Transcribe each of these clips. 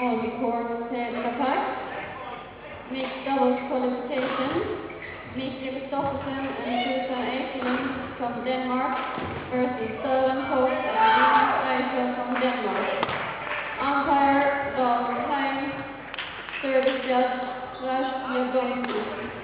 on court attack. Mixed doubles qualification. Mikkel Stoffersen and Susan Ekelund from Denmark versus Sterling Post and Jonas Eichel from Denmark. Umpire Lars Klein. Service judge Lars Jablonski.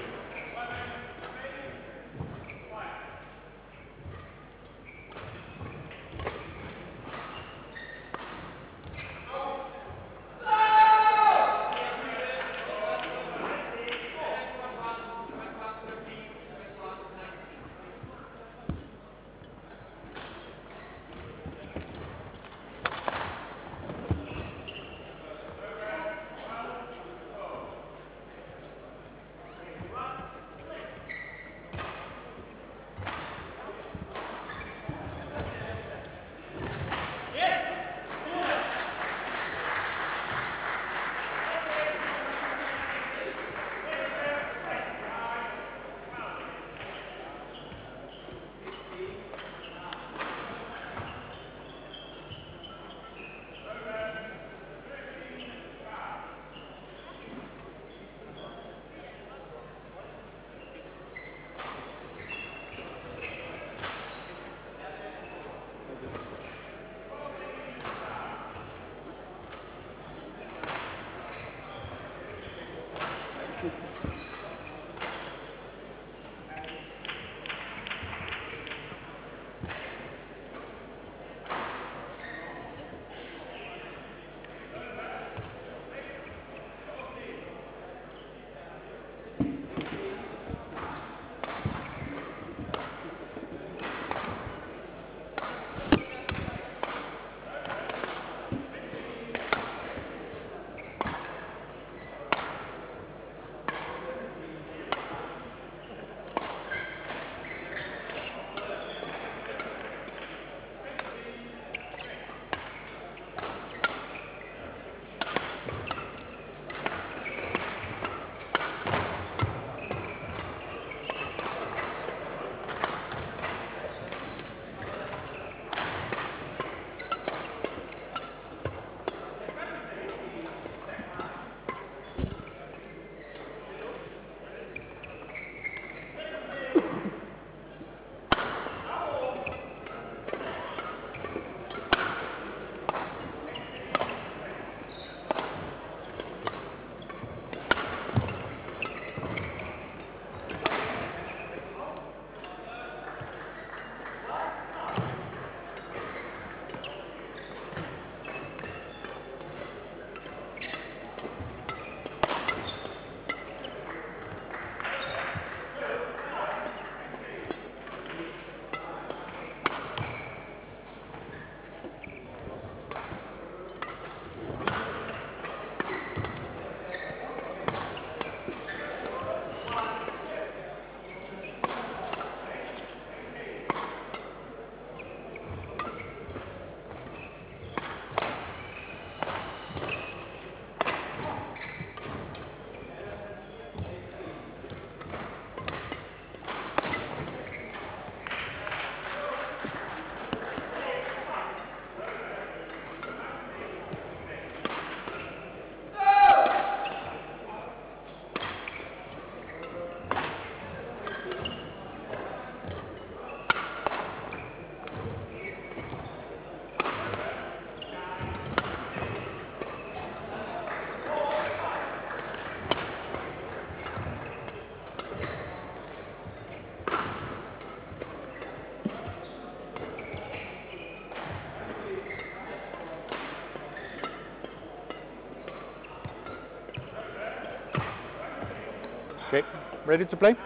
Okay, ready to play?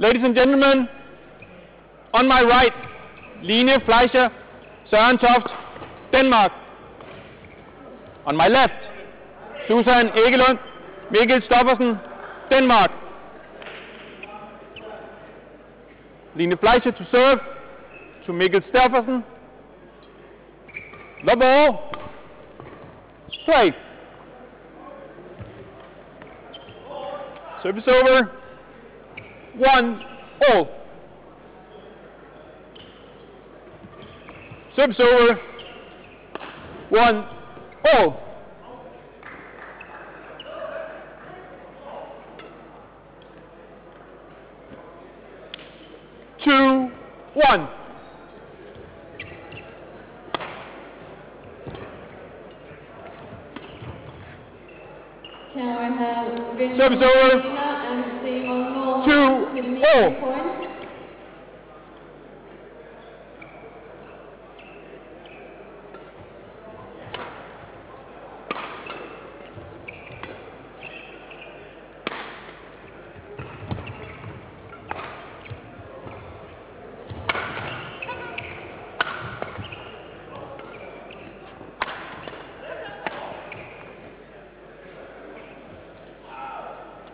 Ladies and gentlemen, on my right, Line Fleischer, Søren Toft, Denmark. On my left, Susan Ekelund, Mikkel Stoffersen, Denmark. Line Fleischer to serve, to Mikkel Stoffersen. The ball. Straight. Service over. One, all. Service over. One, all. Two, one. Can we have over. and Simon Moore Two, me all. point?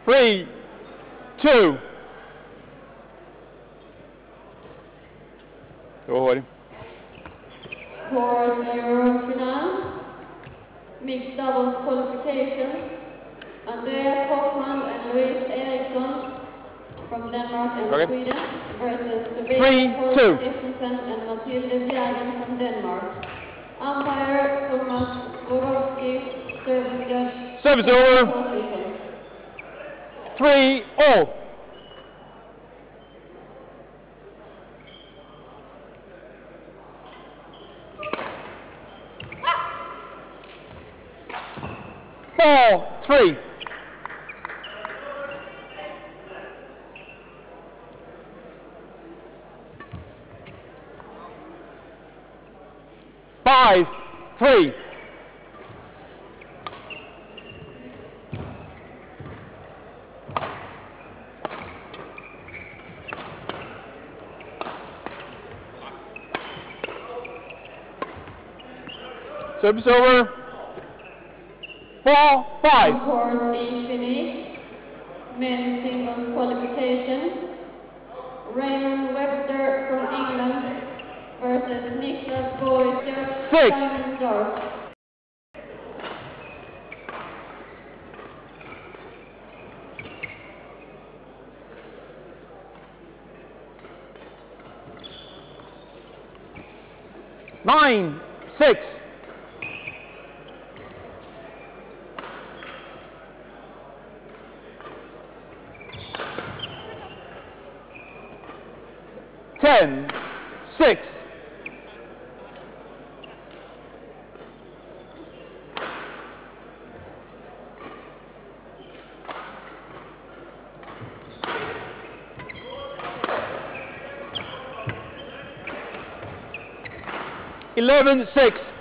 Three, two. Det var. For the Eurofinal, mixed doubles qualification, Andrea Kochman and Louise Eriksson from Denmark and Okay. Sweden versus Tobias. Christensen and Mathilde Bjergen from Denmark. Umpire Thomas Borowski, service judge. Service over. Three, all. Four, three. Five, three. Service over. Four, five. Court E finish, men's singles qualification. Raymond Webster from England versus Niklas Boyster. Simon Dorf. Nine, six. 11 6.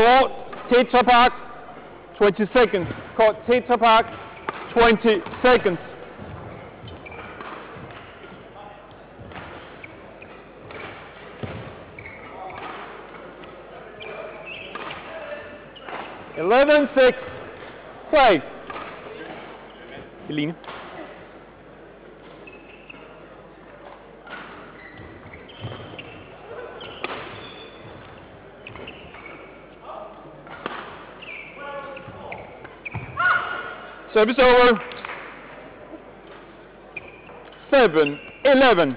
Court Tetra Pak, 20 seconds. Court Tetra Pak, 20 seconds. Eleven six. Play. Eline. Service over. Seven, eleven.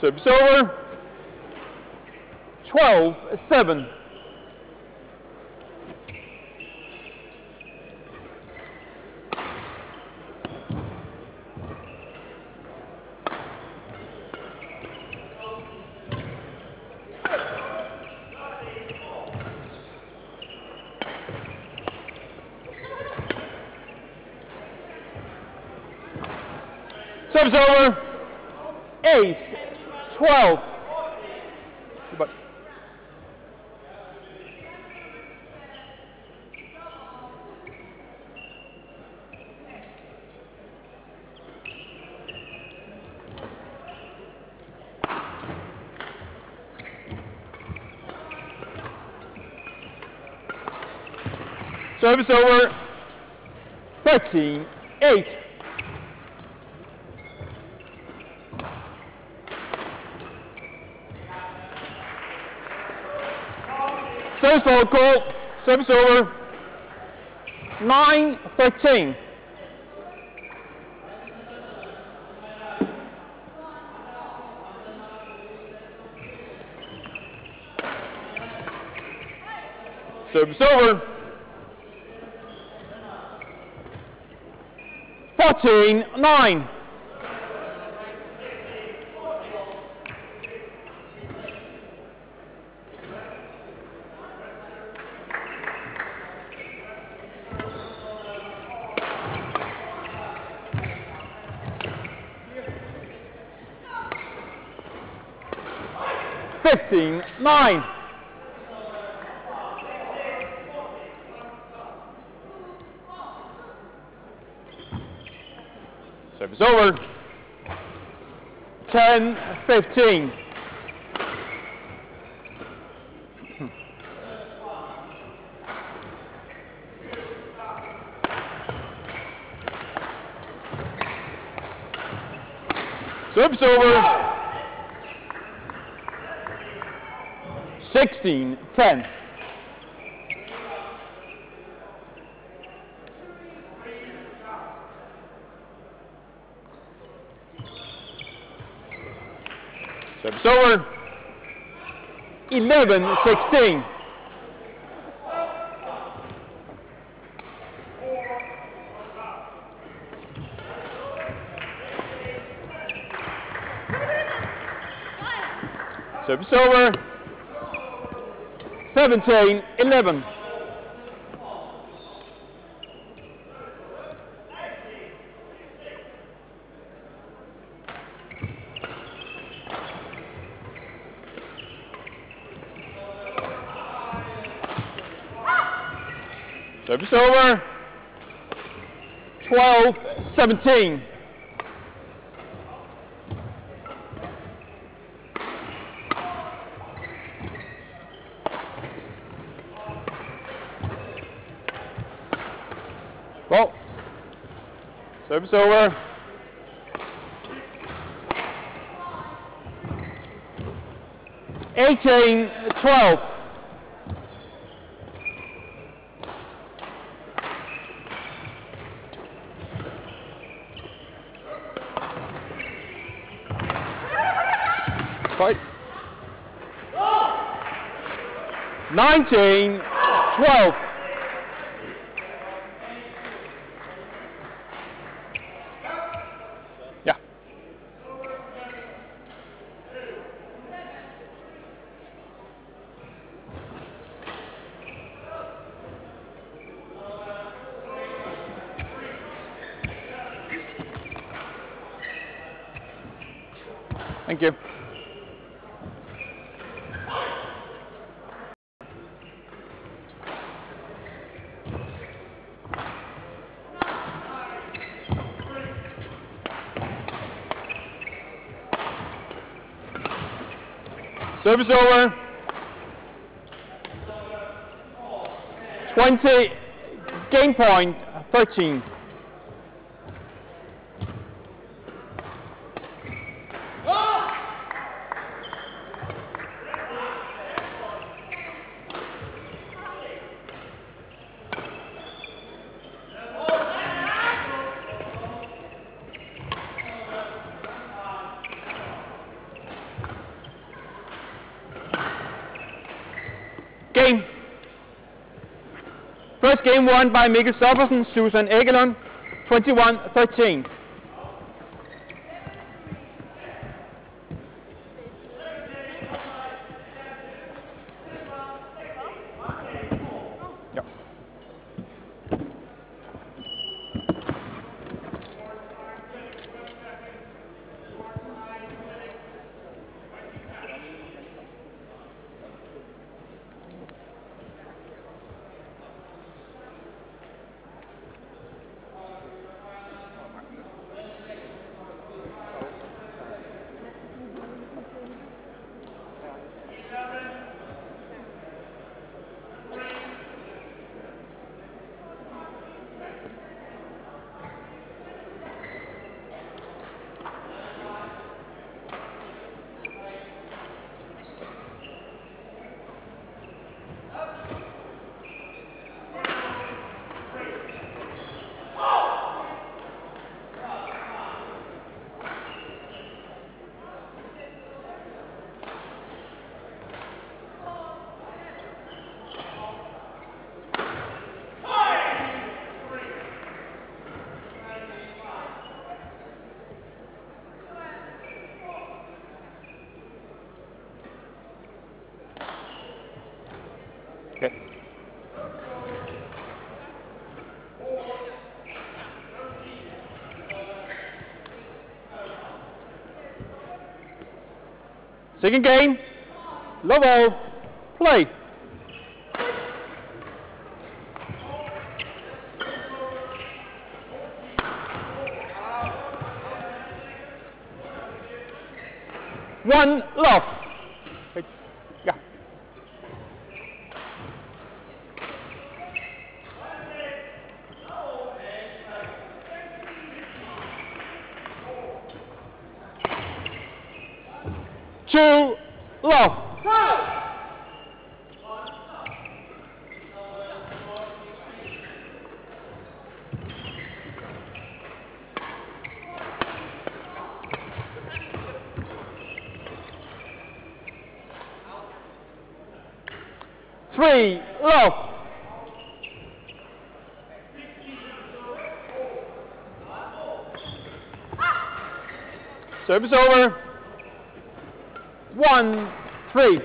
Service over. 12 7. Service over. 8 12. But Service over. 13 8. Service over. Service over. 9 13. Service over. 14 9. Fifteen nine. Service over. 10 15. Service over. 16 10. Service over. 11 16. Service over. 17 11. Service over. 12 17. Time's over. Uh, eighteen twelve. Fight. 19, 12. Service over. 20, game point, 13. Game won by Mikkel Stoffersen, Susan Ekelund, 21-13. Second game. Love all. Play. One love. Yeah. Two love. Three love. Service over. One, three.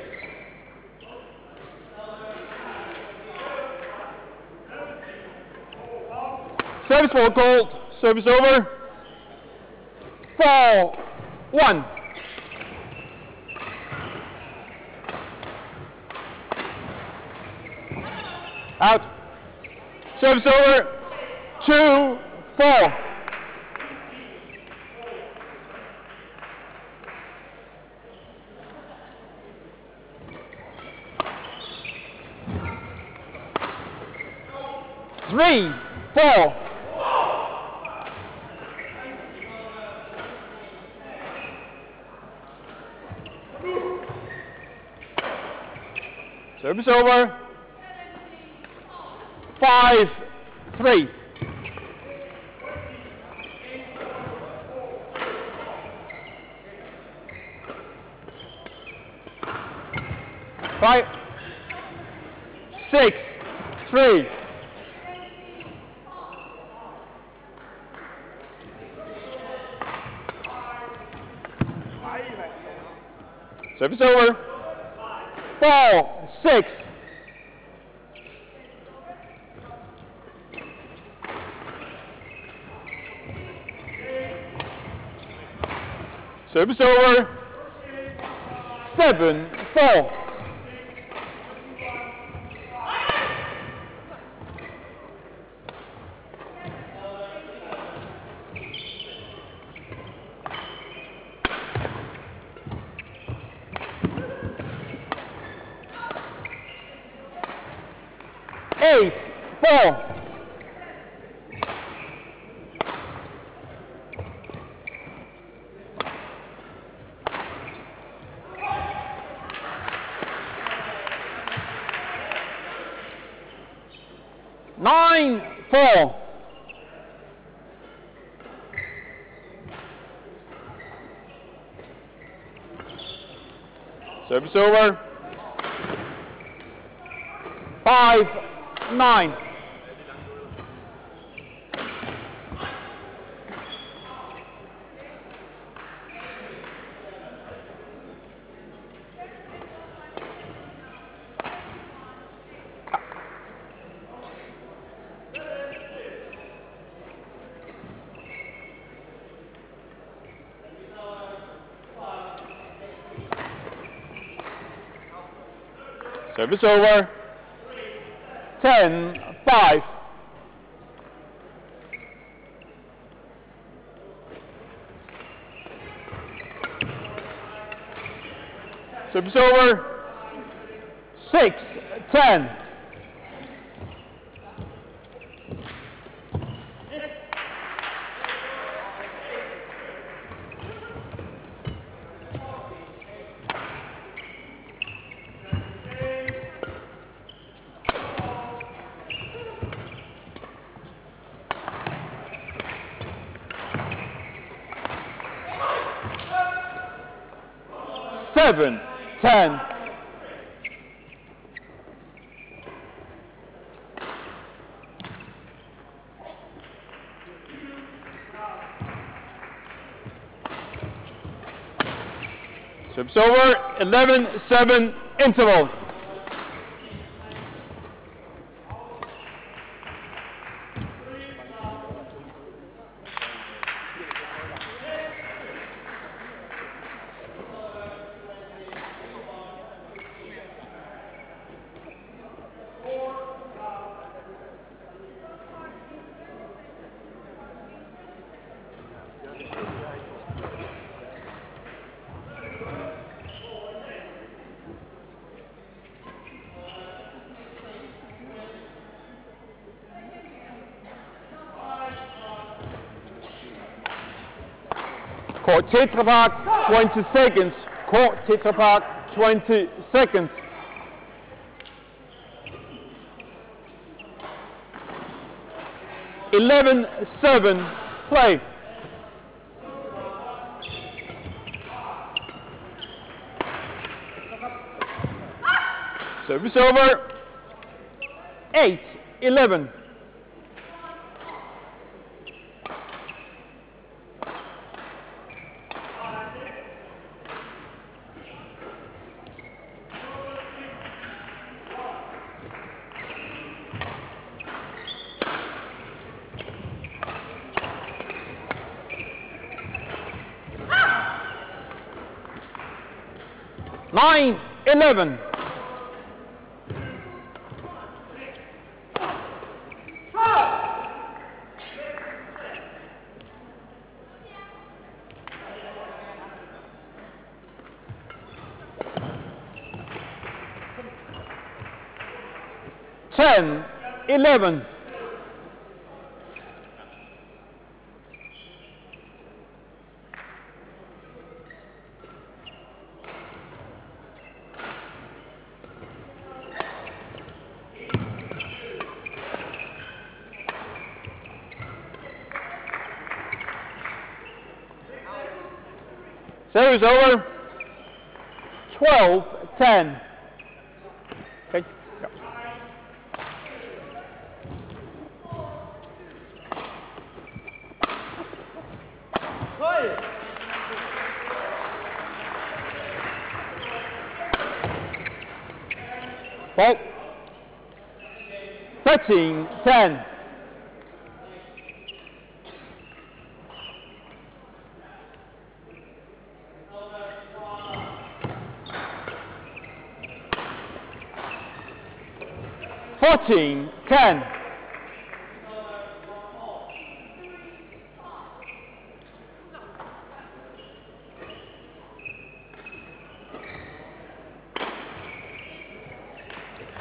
Service for gold. Service over. Four, one. Out. Service over. Two, four. Three, four. Service over. Five, three. Five, six, three. Service over. Four, six. Service over. Seven, four. Eight, four. Nine, four. Service over. five, nine. Service over. Ten, five. Service over. Six, ten. Seven, ten. Service over. Eleven, seven. Interval. Court Tetra Pak, 20 seconds. Court Tetra Pak, 20 seconds. Eleven, seven, play. Service over. Eight, eleven. Nine, eleven. Ten, eleven. Service over. 12, 10. Okay. Ball. 13, 10. Fourteen, ten.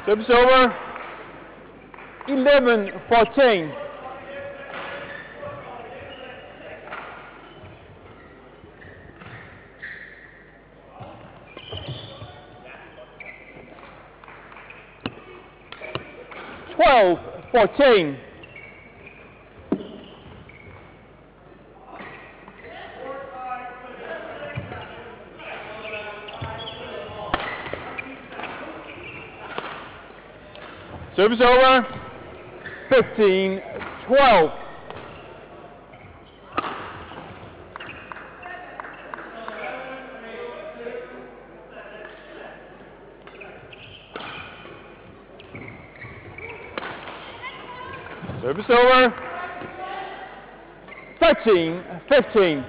Service over. Eleven, fourteen. Twelve, fourteen. Service over. 15, Service over. 13, 15.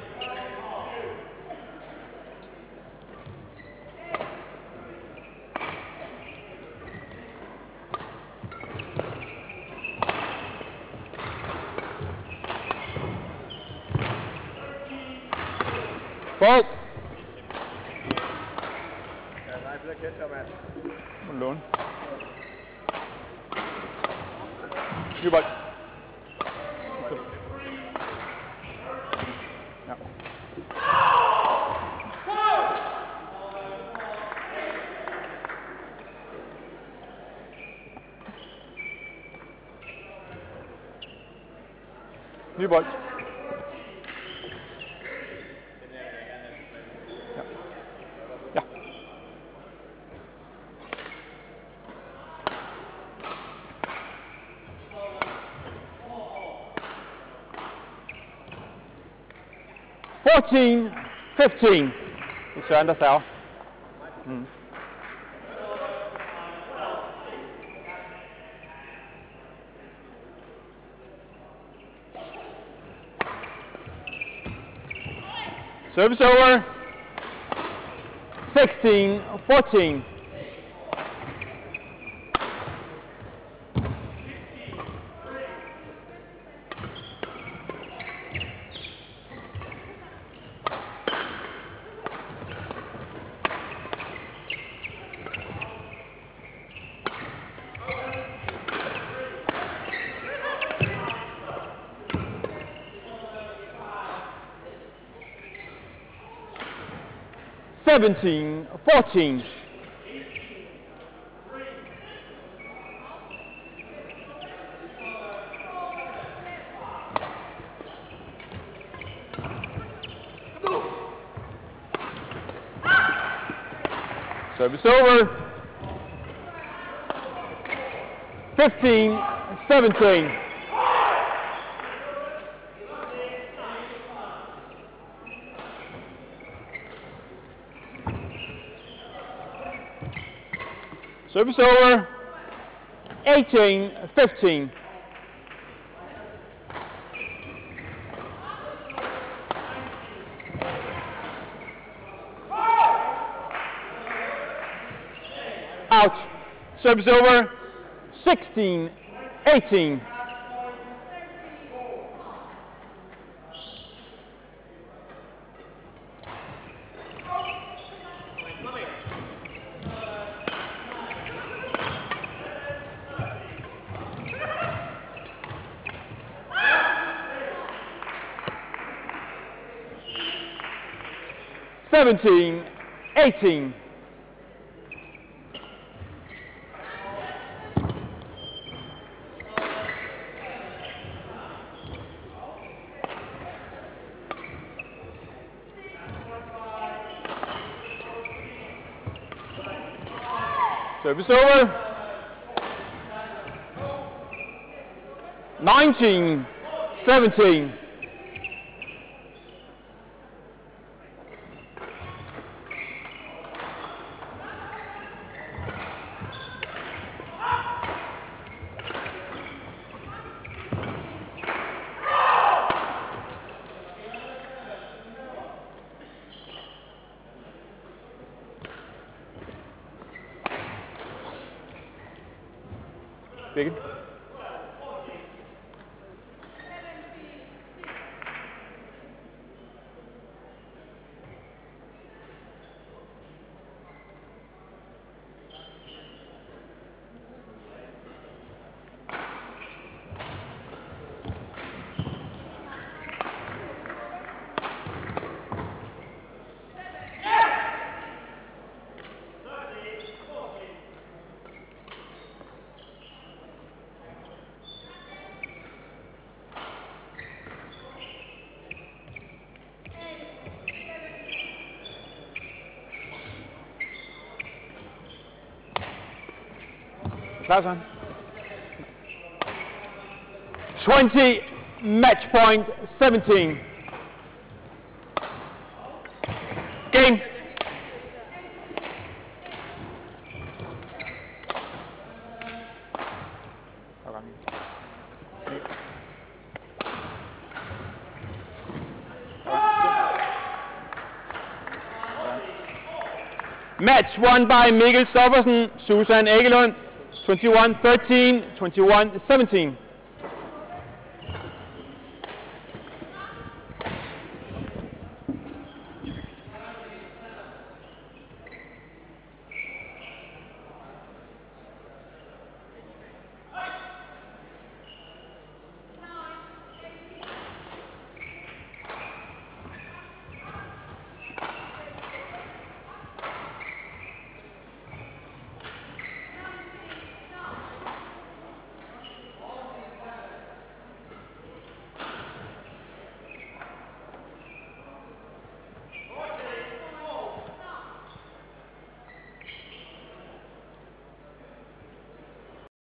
Ny bold. Ja. Ja. Fourteen, fifteen. Søren, Service over. 16, 14. Seventeen, fourteen. Service over. 15, 17. Service over. 18, 15. Out. Service over. 16, 18. Seventeen, eighteen. Service over. 19, 17. big 20 match point 17. Game. Match won by Mikkel Stoffersen, Susan Ekelund, 21-13, 21-17.